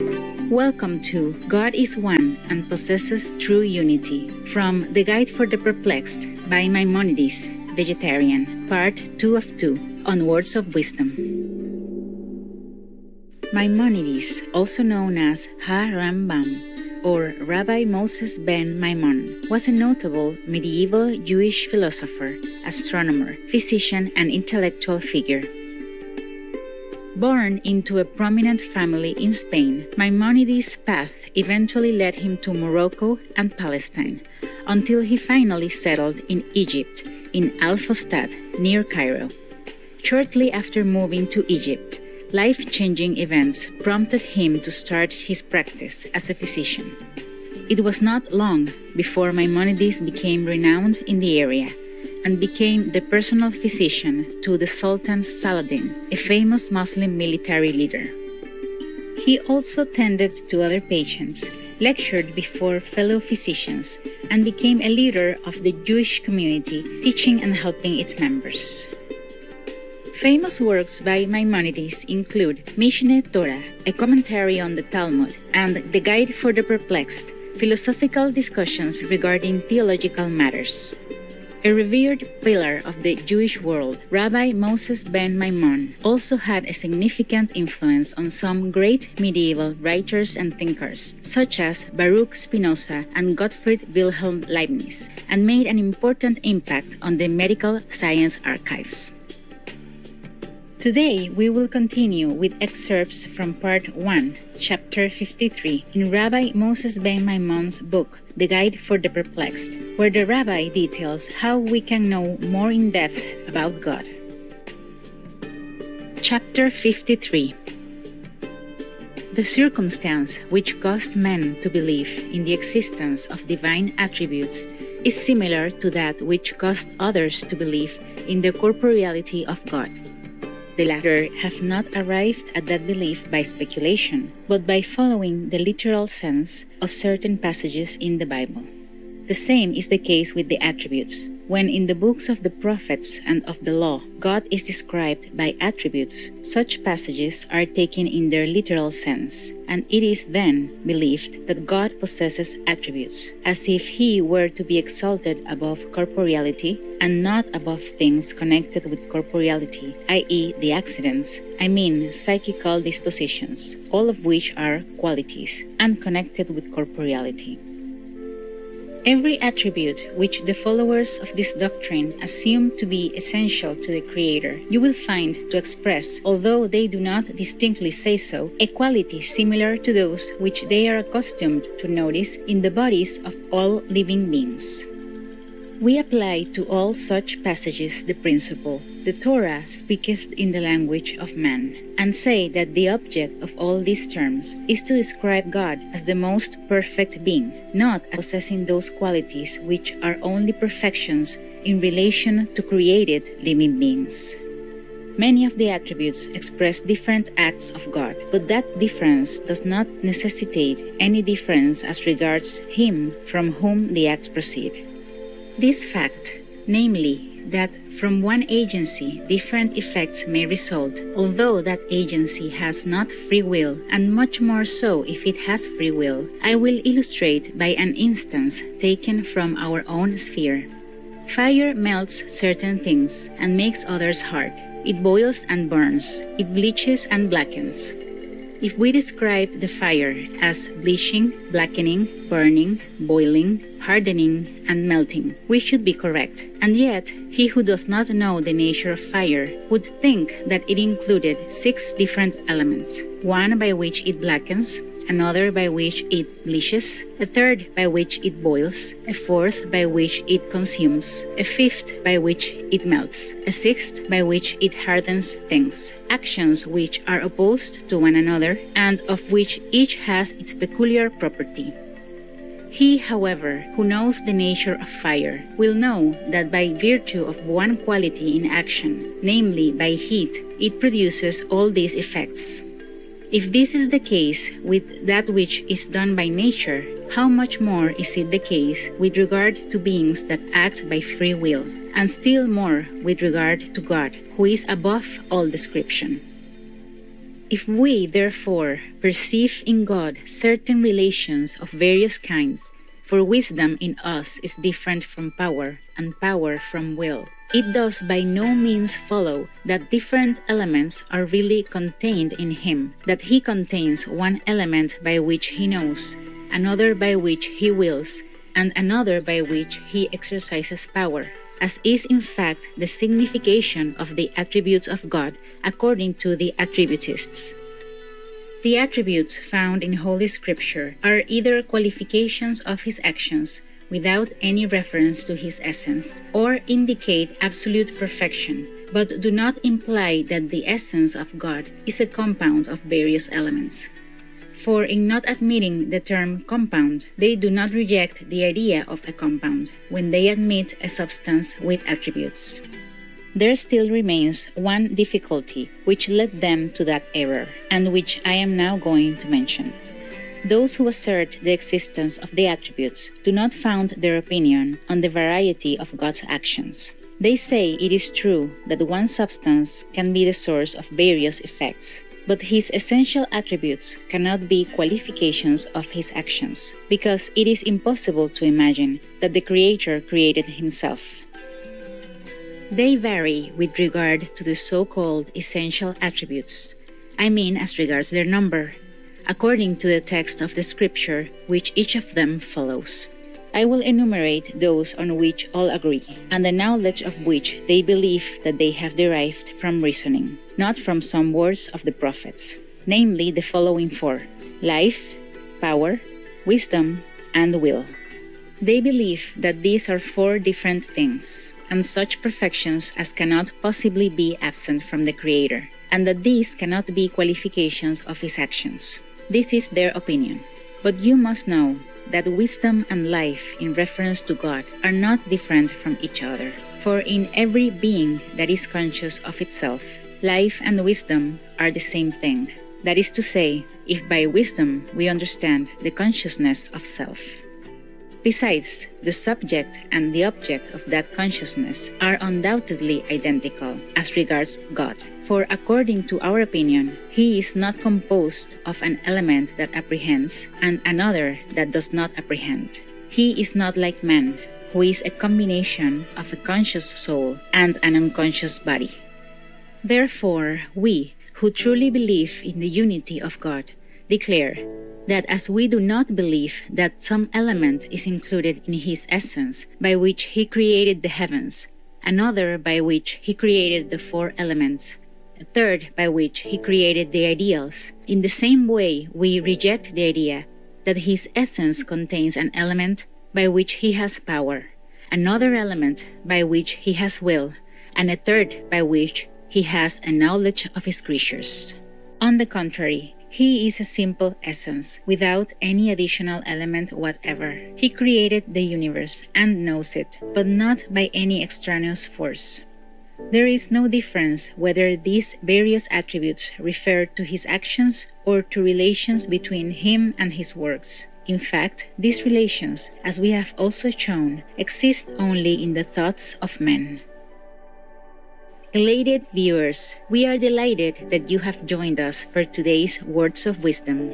Welcome to God is One and Possesses True Unity from The Guide for the Perplexed by Maimonides, Vegetarian, Part 2 of 2 on Words of Wisdom. Maimonides, also known as Ha Rambam or Rabbi Moses ben Maimon, was a notable medieval Jewish philosopher, astronomer, physician, and intellectual figure. Born into a prominent family in Spain, Maimonides' path eventually led him to Morocco and Palestine, until he finally settled in Egypt, in Al Fustat, near Cairo. Shortly after moving to Egypt, life changing events prompted him to start his practice as a physician. It was not long before Maimonides became renowned in the area and became the personal physician to the Sultan Saladin, a famous Muslim military leader. He also tended to other patients, lectured before fellow physicians, and became a leader of the Jewish community, teaching and helping its members. Famous works by Maimonides include Mishneh Torah, a commentary on the Talmud, and The Guide for the Perplexed, philosophical discussions regarding theological matters. A revered pillar of the Jewish world, Rabbi Moses ben Maimon also had a significant influence on some great medieval writers and thinkers, such as Baruch Spinoza and Gottfried Wilhelm Leibniz, and made an important impact on the medical science archives. Today, we will continue with excerpts from Part 1, Chapter 53, in Rabbi Moses ben Maimon's book, The Guide for the Perplexed, where the rabbi details how we can know more in depth about God. Chapter 53 The circumstance which caused men to believe in the existence of divine attributes is similar to that which caused others to believe in the corporeality of God. The latter have not arrived at that belief by speculation, but by following the literal sense of certain passages in the Bible. The same is the case with the attributes. When in the books of the prophets and of the law, God is described by attributes, such passages are taken in their literal sense, and it is then believed that God possesses attributes, as if he were to be exalted above corporeality and not above things connected with corporeality, i.e., the accidents, I mean psychical dispositions, all of which are qualities, unconnected with corporeality. Every attribute which the followers of this doctrine assume to be essential to the Creator, you will find to express, although they do not distinctly say so, a quality similar to those which they are accustomed to notice in the bodies of all living beings. We apply to all such passages the principle, the Torah speaketh in the language of man, and say that the object of all these terms is to describe God as the most perfect being, not possessing those qualities which are only perfections in relation to created living beings. Many of the attributes express different acts of God, but that difference does not necessitate any difference as regards Him from whom the acts proceed. This fact, namely, that from one agency different effects may result, although that agency has not free will, and much more so if it has free will, I will illustrate by an instance taken from our own sphere. Fire melts certain things and makes others hard. It boils and burns. It bleaches and blackens. If we describe the fire as bleaching, blackening, burning, boiling, hardening, and melting, we should be correct. And yet, he who does not know the nature of fire would think that it included six different elements one by which it blackens, another by which it bleaches, a third by which it boils, a fourth by which it consumes, a fifth by which it melts, a sixth by which it hardens things, actions which are opposed to one another and of which each has its peculiar property. He, however, who knows the nature of fire, will know that by virtue of one quality in action, namely by heat, it produces all these effects. If this is the case with that which is done by nature, how much more is it the case with regard to beings that act by free will, and still more with regard to God, who is above all description? If we, therefore, perceive in God certain relations of various kinds, for wisdom in us is different from power, and power from will, it does by no means follow that different elements are really contained in him, that he contains one element by which he knows, another by which he wills, and another by which he exercises power, as is in fact the signification of the attributes of God according to the attributists. The attributes found in Holy Scripture are either qualifications of his actions without any reference to his essence, or indicate absolute perfection, but do not imply that the essence of God is a compound of various elements. For in not admitting the term compound, they do not reject the idea of a compound when they admit a substance with attributes. There still remains one difficulty which led them to that error, and which I am now going to mention. Those who assert the existence of the attributes do not found their opinion on the variety of God's actions. They say it is true that one substance can be the source of various effects, but his essential attributes cannot be qualifications of his actions, because it is impossible to imagine that the Creator created himself. They vary with regard to the so called essential attributes, I mean as regards their number, according to the text of the Scripture which each of them follows. I will enumerate those on which all agree, and the knowledge of which they believe that they have derived from reasoning, not from some words of the prophets, namely the following four life, power, wisdom, and will. They believe that these are four different things, and such perfections as cannot possibly be absent from the Creator, and that these cannot be qualifications of His actions. This is their opinion. But you must know that wisdom and life in reference to God are not different from each other. For in every being that is conscious of itself, life and wisdom are the same thing. That is to say, if by wisdom we understand the consciousness of self. Besides, the subject and the object of that consciousness are undoubtedly identical as regards God. For according to our opinion, he is not composed of an element that apprehends and another that does not apprehend. He is not like man, who is a combination of a conscious soul and an unconscious body. Therefore, we, who truly believe in the unity of God, declare that as we do not believe that some element is included in his essence by which he created the heavens, another by which he created the four elements, a third by which he created the ideals, in the same way we reject the idea that his essence contains an element by which he has power, another element by which he has will, and a third by which he has a knowledge of his creatures. On the contrary, he is a simple essence, without any additional element whatever. He created the universe and knows it, but not by any extraneous force. There is no difference whether these various attributes refer to his actions or to relations between him and his works. In fact, these relations, as we have also shown, exist only in the thoughts of men. Elated viewers, we are delighted that you have joined us for today's Words of Wisdom.